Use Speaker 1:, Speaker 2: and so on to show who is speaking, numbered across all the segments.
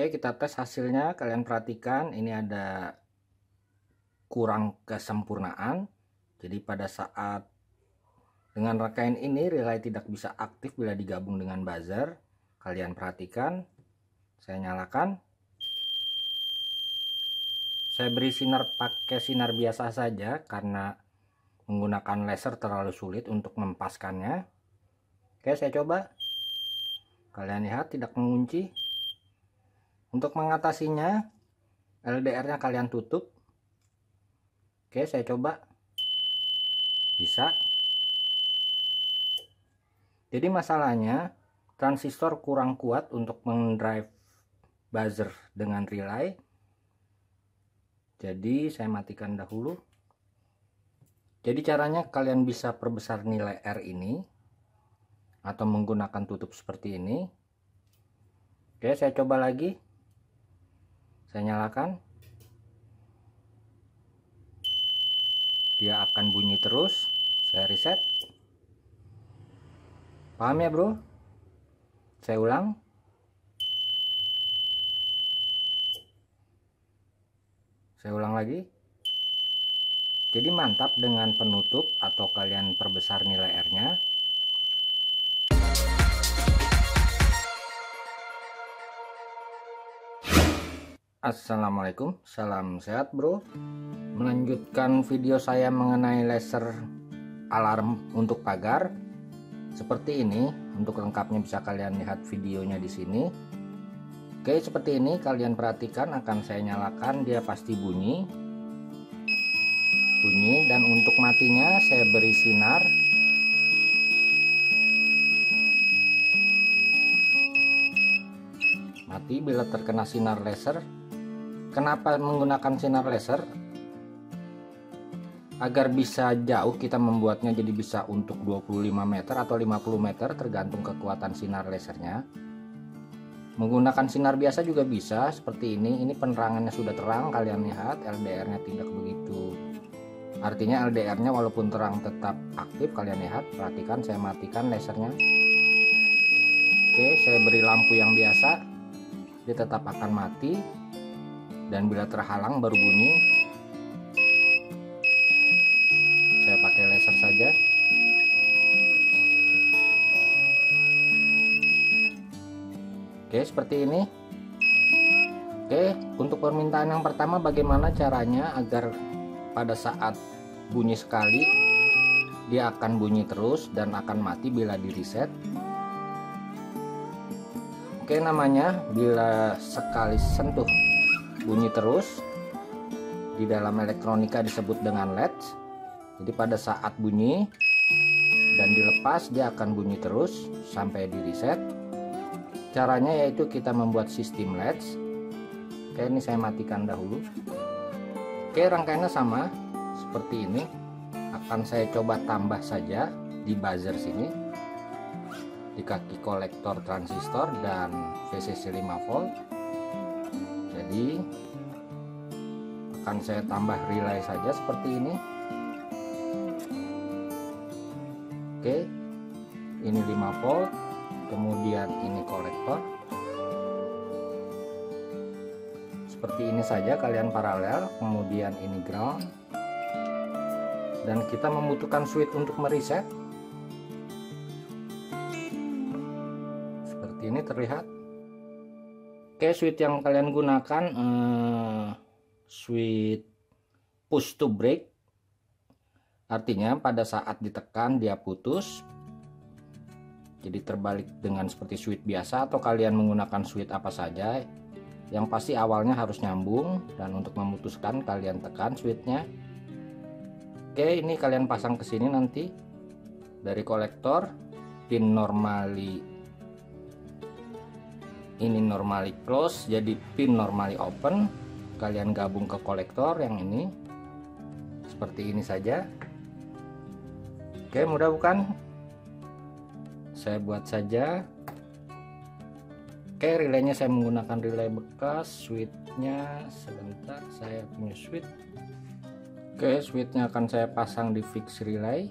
Speaker 1: Oke kita tes hasilnya. Kalian perhatikan ini ada kurang kesempurnaan. Jadi pada saat dengan rangkaian ini relay tidak bisa aktif bila digabung dengan buzzer. Kalian perhatikan. Saya nyalakan. Saya beri sinar pakai sinar biasa saja karena menggunakan laser terlalu sulit untuk mempaskannya. Oke saya coba. Kalian lihat tidak mengunci untuk mengatasinya LDR nya kalian tutup. Oke saya coba. Bisa. Jadi masalahnya transistor kurang kuat untuk mendrive buzzer dengan relay. Jadi saya matikan dahulu. Jadi caranya kalian bisa perbesar nilai R ini atau menggunakan tutup seperti ini. Oke saya coba lagi saya nyalakan. Dia akan bunyi terus. Saya reset. Paham ya bro? Saya ulang. Saya ulang lagi. Jadi mantap dengan penutup atau kalian perbesar nilai R nya Assalamualaikum salam sehat bro. Melanjutkan video saya mengenai laser alarm untuk pagar. Seperti ini untuk lengkapnya bisa kalian lihat videonya di sini. Oke seperti ini kalian perhatikan akan saya nyalakan dia pasti bunyi. Bunyi dan untuk matinya saya beri sinar. Mati bila terkena sinar laser Kenapa menggunakan sinar laser? Agar bisa jauh kita membuatnya jadi bisa untuk 25 meter atau 50 meter tergantung kekuatan sinar lasernya. Menggunakan sinar biasa juga bisa seperti ini. Ini penerangannya sudah terang kalian lihat LDR-nya tidak begitu. Artinya LDR-nya walaupun terang tetap aktif kalian lihat. Perhatikan saya matikan lasernya. Oke, saya beri lampu yang biasa. Dia tetap akan mati dan bila terhalang baru bunyi. Saya pakai laser saja. Oke seperti ini. Oke untuk permintaan yang pertama bagaimana caranya agar pada saat bunyi sekali dia akan bunyi terus dan akan mati bila di reset? Oke namanya bila sekali sentuh bunyi terus. Di dalam elektronika disebut dengan LED jadi pada saat bunyi dan dilepas dia akan bunyi terus sampai di reset. Caranya yaitu kita membuat sistem LED oke ini saya matikan dahulu. Oke rangkaiannya sama seperti ini. Akan saya coba tambah saja di buzzer sini. Di kaki kolektor transistor dan VCC 5 volt akan saya tambah relay saja seperti ini. Oke ini 5 volt kemudian ini kolektor. Seperti ini saja kalian paralel kemudian ini ground. Dan kita membutuhkan switch untuk mereset. Seperti ini terlihat Oke, switch yang kalian gunakan eh, switch push to break. Artinya pada saat ditekan dia putus. Jadi terbalik dengan seperti switch biasa atau kalian menggunakan switch apa saja. Yang pasti awalnya harus nyambung dan untuk memutuskan kalian tekan switchnya. Oke, ini kalian pasang ke sini nanti dari kolektor pin normali ini normally close jadi pin normally open. Kalian gabung ke kolektor yang ini. Seperti ini saja. Oke mudah bukan? Saya buat saja. Oke relaynya saya menggunakan relay bekas. Switchnya sebentar saya punya switch. Oke switchnya akan saya pasang di fix relay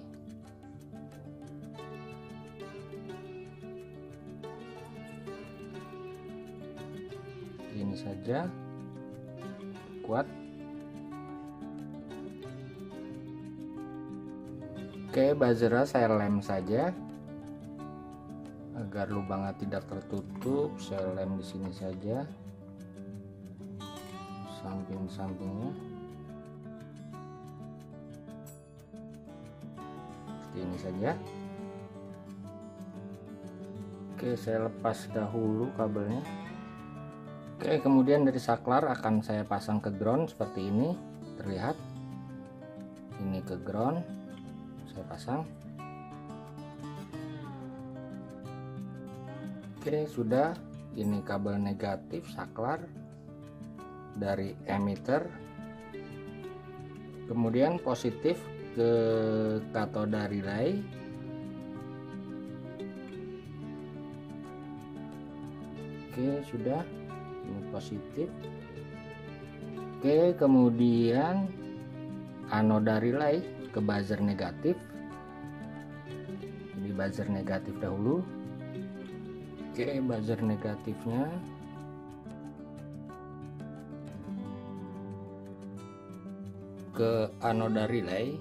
Speaker 1: ini saja kuat Oke, buzzer saya lem saja agar lubangnya tidak tertutup. Saya lem di sini saja, samping-sampingnya. Seperti ini saja. Oke, saya lepas dahulu kabelnya. Oke, kemudian dari saklar akan saya pasang ke ground seperti ini. Terlihat. Ini ke ground. Saya pasang. Oke sudah. Ini kabel negatif saklar dari emitter. Kemudian positif ke katoda relay oke sudah ini positif. Oke kemudian anoda relay ke buzzer negatif. Jadi buzzer negatif dahulu. Oke buzzer negatifnya. Ke anoda relay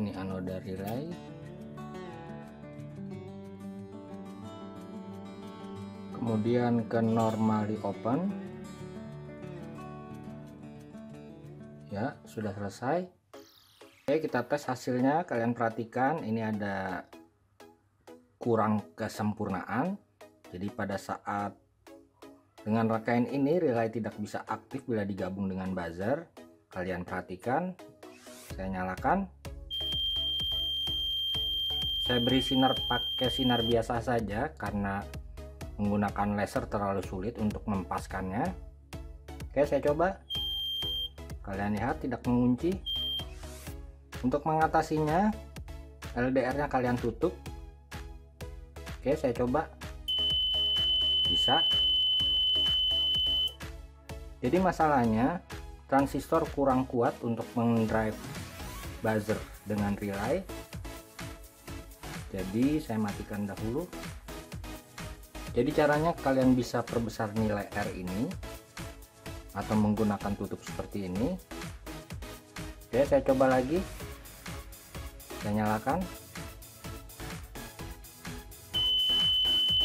Speaker 1: ini anoda relay kemudian ke normally open. Ya sudah selesai. Oke kita tes hasilnya. Kalian perhatikan ini ada kurang kesempurnaan. Jadi pada saat dengan rangkaian ini relay tidak bisa aktif bila digabung dengan buzzer. Kalian perhatikan. Saya nyalakan. Saya beri sinar pakai sinar biasa saja karena menggunakan laser terlalu sulit untuk mempaskannya. Oke saya coba. Kalian lihat tidak mengunci. Untuk mengatasinya LDR nya kalian tutup. Oke saya coba. Bisa. Jadi masalahnya transistor kurang kuat untuk mendrive buzzer dengan relay. Jadi saya matikan dahulu jadi caranya kalian bisa perbesar nilai R ini atau menggunakan tutup seperti ini. Oke saya coba lagi. Saya nyalakan.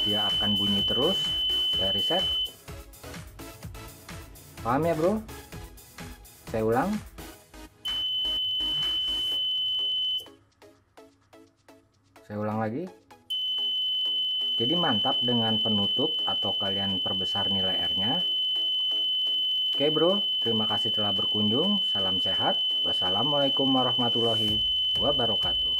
Speaker 1: Dia akan bunyi terus. Saya reset. Paham ya bro? Saya ulang. Saya ulang lagi jadi mantap dengan penutup atau kalian perbesar nilai R nya Oke bro, terima kasih telah berkunjung. Salam sehat. Wassalamualaikum warahmatullahi wabarakatuh.